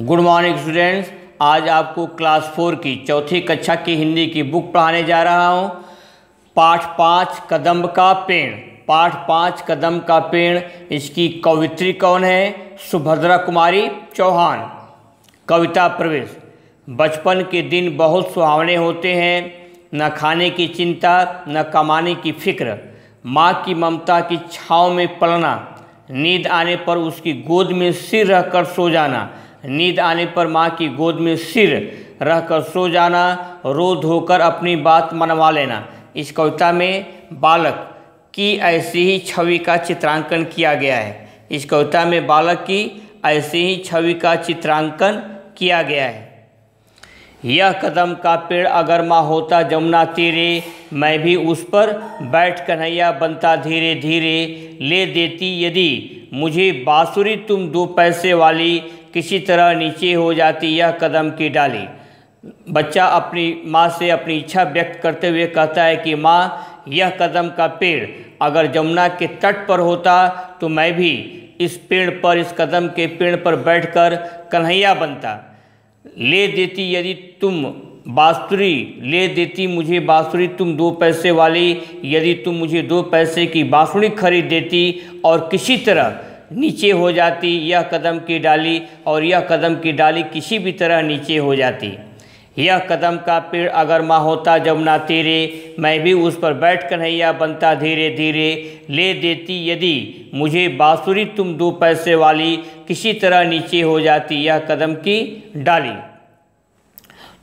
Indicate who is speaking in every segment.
Speaker 1: Good morning students आज आपको class four की चौथी कक्षा की हिंदी की बुक पढ़ाने जा रहा हूँ। पाठ पाँच, कदम का पेड़। पाठ पाँच, कदम का पेड़। इसकी कवित्री कौन है? सुभद्रा कुमारी चौहान। कविता प्रवेश। बचपन के दिन बहुत सुहावने होते हैं। न खाने की चिंता, न कमाने की फ़िक्र। माँ की ममता की छाँव में पलना। नींद आने पर उसकी गोद में सिर रखकर सो जाना। नींद आने पर माँ की गोद में सिर रखकर सो जाना, रो धोकर अपनी बात मनवा लेना। इस कविता में बालक की ऐसी ही छवि का चित्रांकन किया गया है। इस कविता में बालक की ऐसी ही छवि का चित्रांकन किया गया है। यह कदम का पेड़ अगर माँ होता जमुना तेरे, मैं भी उस पर बैठ कन्हैया बनता धीरे धीरे ले देती यदि मुझे बाँसुरी तुम दो पैसे वाली किसी तरह नीचे हो जाती यह कदम की डाली। बच्चा अपनी माँ से अपनी इच्छा व्यक्त करते हुए कहता है कि, माँ, यह कदम का पेड़ अगर जमुना के तट पर होता तो मैं भी इस पेड़ पर, इस कदम के पेड़ पर बैठकर कन्हैया बनता। ले देती यदि तुम बाँसुरी, ले देती मुझे बाँसुरी, तुम दो पैसे वाली, यदि तुम मुझे दो पैसे की बाँसुरी खरीद देती और किसी तरह नीचे हो जाती, यह कदम की डाली और यह कदम की डाली किसी भी तरह नीचे हो जाती। यह कदम का पेड़ अगर माँ होता जमुना तेरे, मैं भी उस पर बैठ कन्हैया बनता धीरे धीरे। ले देती यदि मुझे बाँसुरी, तुम दो पैसे वाली, किसी तरह नीचे हो जाती यह कदम की डाली।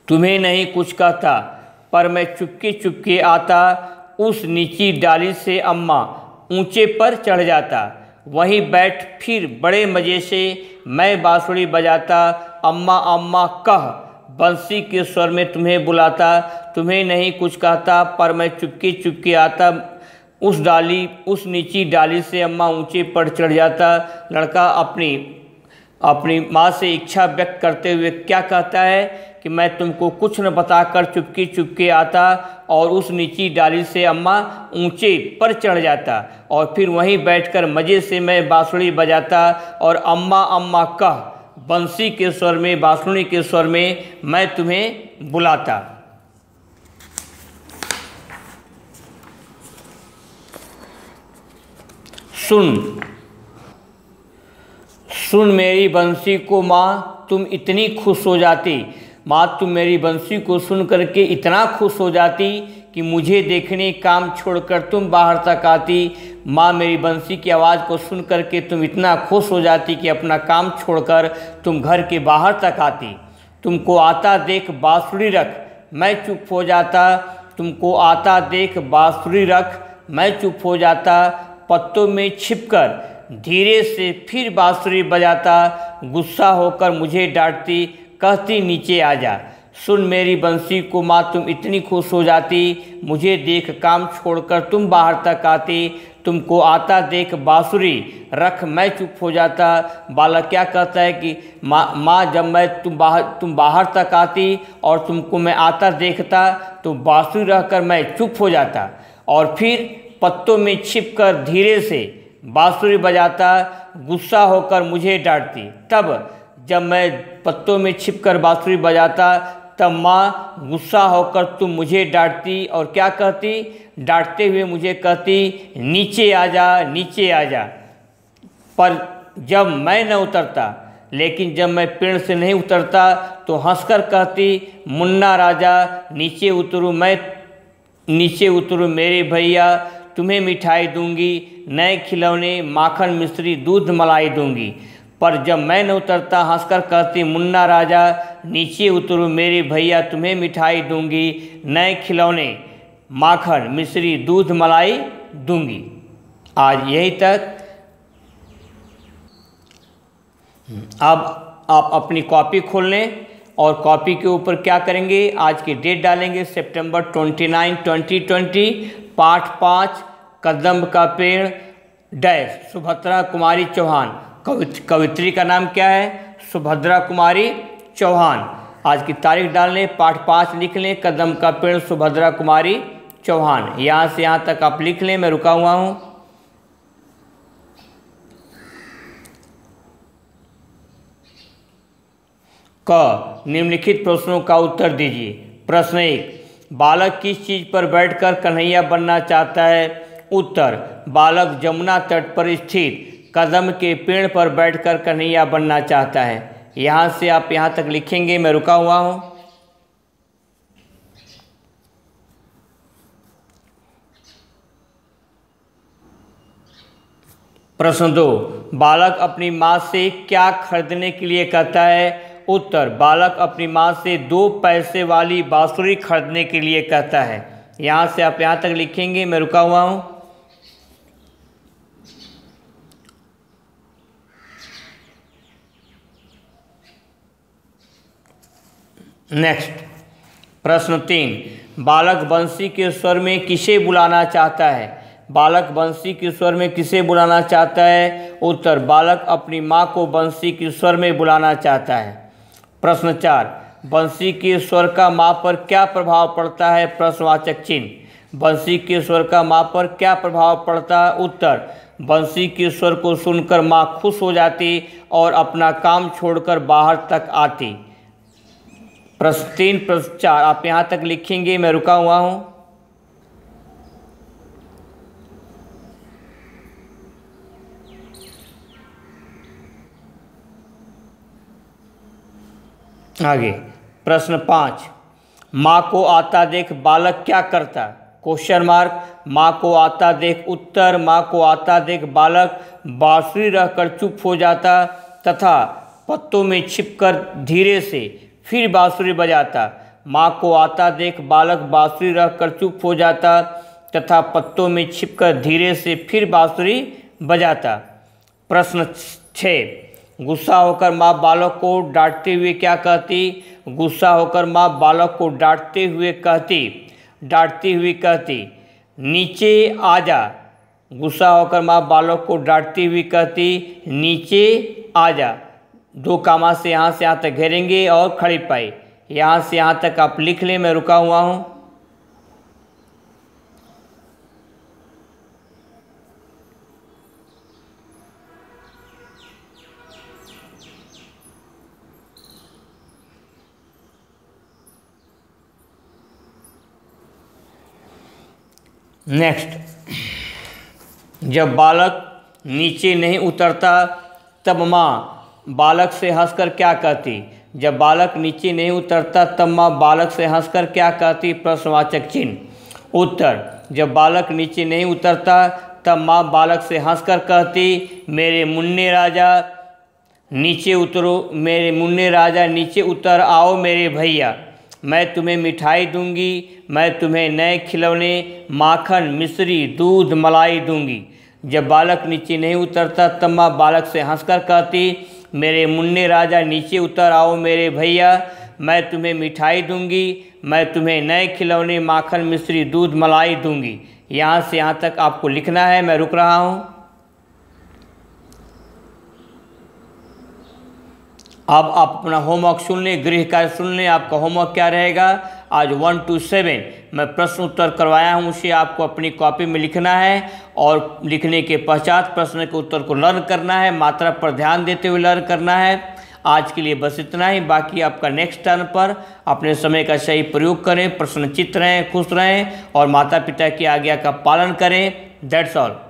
Speaker 1: तुम्हें नहीं कुछ कहता, पर मैं चुपके चुपके आता, उस नीची डाली से अम्मा ऊँचे पर चढ़ जाता। वहीं बैठ फिर बड़े मज़े से मैं बाँसुड़ी बजाता, अम्मा अम्मा, कह। बंसी के स्वर में तुम्हें बुलाता, तुम्हें नहीं कुछ कहता, पर मैं चुपके चुपके आता। उस डाली, उस नीची डाली से अम्मा ऊँचे पर चढ़ जाता। लड़का अपनी अपनी माँ से इच्छा व्यक्त करते हुए क्या कहता है कि मैं तुमको कुछ न बताकर चुपके चुपके आता। और उस नीची डाली से अम्मा ऊँचे पर चढ़ जाता और फिर वहीं बैठकर मज़े से मैं बाँसुड़ी बजाता और अम्मा अम्मा कह बंसी के स्वर में बाँसुड़ी के स्वर में मैं तुम्हें बुलाता। सुन सुन मेरी बंसी को माँ, तुम इतनी खुश हो जाती माँ तुम मेरी बंसी को सुन करके इतना खुश हो जाती कि मुझे देखने काम छोड़कर तुम बाहर तक आती। माँ मेरी बंसी की आवाज़ को सुन करके तुम इतना खुश हो जाती कि अपना काम छोड़कर तुम घर के बाहर तक आती। तुमको आता देख बाँसुरी रख, मैं चुप हो जाता। तुमको आता देख बाँसुरी रख, मैं चुप हो जाता। पत्तों में छिपकर धीरे से फिर बाँसुरी बजाता। गुस्सा होकर मुझे डांटती कहती, नीचे आ जा। सुन मेरी बंसी को माँ तुम इतनी खुश हो जाती। मुझे देख काम छोड़कर तुम बाहर तक आती। तुमको आता देख बाँसुरी। रख, मैं चुप हो जाता। बालक क्या कहता है कि, माँ माँ, जब मैं तुम बाहर तुम बाहर तक आती और तुमको मैं आता देखता तो बाँसुरी रख कर मैं चुप हो जाता। और फिर पत्तों में छिप कर धीरे से बाँसुरी बजाता, गुस्सा होकर मुझे डांटती। तब जब मैं पत्तों में छिप कर बाँसुरी बजाता, तब माँ गुस्सा होकर तुम मुझे डांटती और क्या कहती? डांटते हुए मुझे कहती, नीचे आ जा, नीचे आ जा। पर जब मैं न उतरता, लेकिन जब मैं पेड़ से नहीं उतरता तो हंसकर कहती, मुन्ना राजा, नीचे उतरूँ मैं, नीचे उतरूँ मेरे भैया, तुम्हें मिठाई दूँगी, नए खिलौने, माखन मिश्री दूध मलाई दूँगी। पर जब मैं न उतरता, हंसकर कहती, मुन्ना राजा, नीचे उतरू, मेरे भैया, तुम्हें मिठाई दूँगी, नए खिलौने, माखन, मिश्री, दूध, मलाई दूँगी। आज यही तक। अब आप अपनी कॉपी खोल लें और कॉपी के ऊपर क्या करेंगे? आज की डेट डालेंगे, सितंबर 29 2020 पाठ पाँच कदम का पेड़, डैश, सुभद्रा कुमारी चौहान। कवित कवित्री का नाम क्या है? सुभद्रा कुमारी चौहान। आज की तारीख डाल लें, पाठ पाँच लिख लें, कदम का पेड़ सुभद्रा कुमारी चौहान। यहाँ से यहाँ तक आप लिख लें, मैं रुका हुआ हूँ। क, निम्नलिखित प्रश्नों का उत्तर दीजिए। प्रश्न एक, बालक किस चीज़ पर बैठकर कन्हैया बनना चाहता है? उत्तर, बालक जमुना तट पर स्थित कदम के पेड़ पर बैठकर कन्हैया बनना चाहता है। यहाँ से आप यहाँ तक लिखेंगे, मैं रुका हुआ हूँ। प्रश्न दो, बालक अपनी माँ से क्या खरीदने के लिए कहता है? उत्तर, बालक अपनी माँ से दो पैसे वाली बाँसुरी खरीदने के लिए कहता है। यहाँ से आप यहाँ तक लिखेंगे, मैं रुका हुआ हूँ। नेक्स्ट प्रश्न तीन। बालक बंसी के स्वर में किसे बुलाना चाहता है? बालक बंसी के स्वर में किसे बुलाना चाहता है? उत्तर, बालक अपनी माँ को बंसी के स्वर में बुलाना चाहता है। प्रश्न चार। बंसी के स्वर का माँ पर क्या प्रभाव पड़ता है? प्रश्नवाचक चिन्ह। बंसी के स्वर का माँ पर क्या प्रभाव पड़ता है? उत्तर, बंसी के स्वर को सुनकर माँ खुश हो जाती और अपना काम छोड़कर बाहर तक आती। प्रश्न तीन प्रश्न चार। आप यहाँ तक लिखेंगे, मैं रुका हुआ हूँ। आगे, प्रश्न पाँच। माँ को आता देख बालक क्या करता? क्वेश्चन मार्क माँ को आता देख उत्तर, माँ को आता देख बालक। बाँसुरी रहकर चुप हो जाता तथा पत्तों में छिपकर धीरे से फिर बाँसुरी बजाता। माँ को आता देख बालक बाँसुरी रह कर चुप हो जाता तथा पत्तों में छिपकर धीरे से फिर बाँसुरी बजाता। प्रश्न छः, गुस्सा होकर माँ बालक को डांटते हुए क्या कहती? गुस्सा होकर माँ बालक को डांटते हुए कहती, डांटती हुई कहती, नीचे आ जा। गुस्सा होकर माँ बालक को डांटती हुई कहती, नीचे आ जा। दो कामा से यहाँ से यहाँ तक घेरेंगे और खड़ी पाई यहाँ से यहाँ तक आप लिख लें मैं रुका हुआ हूँ। नेक्स्ट जब बालक नीचे नहीं उतरता, तब माँ बालक से हंसकर क्या कहती? जब बालक नीचे नहीं उतरता, तब माँ बालक से हंसकर क्या कहती? प्रश्नवाचक चिन्ह। उत्तर, जब बालक नीचे नहीं उतरता, तब माँ बालक से हंसकर कहती, मेरे मुन्ने राजा, नीचे उतरो, मेरे मुन्ने राजा, नीचे उतर आओ मेरे भैया। मैं तुम्हें मिठाई दूँगी, मैं तुम्हें नए खिलौने, माखन, मिश्री, दूध, मलाई दूँगी। जब बालक नीचे नहीं उतरता, तब माँ बालक से हंसकर कहती मेरे मुन्ने राजा नीचे उतर आओ मेरे भैया, मैं तुम्हें मिठाई दूँगी, मैं तुम्हें नए खिलौने माखन मिश्री दूध मलाई दूँगी। यहाँ से यहाँ तक आपको लिखना है, मैं रुक रहा हूँ। अब आप अपना होमवर्क सुन लें, गृह कार्य सुन लें, आपका होमवर्क क्या रहेगा? आज वन टू सेवन मैं प्रश्न उत्तर करवाया हूँ, उसे आपको अपनी कॉपी में लिखना है और लिखने के पश्चात प्रश्न के उत्तर को लर्न करना है, मात्रा पर ध्यान देते हुए लर्न करना है। आज के लिए बस इतना ही। बाकी आपका नेक्स्ट टर्न पर अपने समय का सही प्रयोग करें प्रश्नचित रहें, खुश रहें और माता पिता की आज्ञा का पालन करें। That's all